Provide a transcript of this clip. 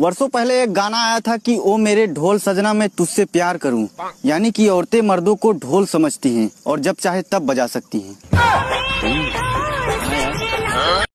वर्षों पहले एक गाना आया था कि ओ मेरे ढोल सजना मैं तुझसे प्यार करूँ। यानी कि औरतें मर्दों को ढोल समझती हैं और जब चाहे तब बजा सकती हैं।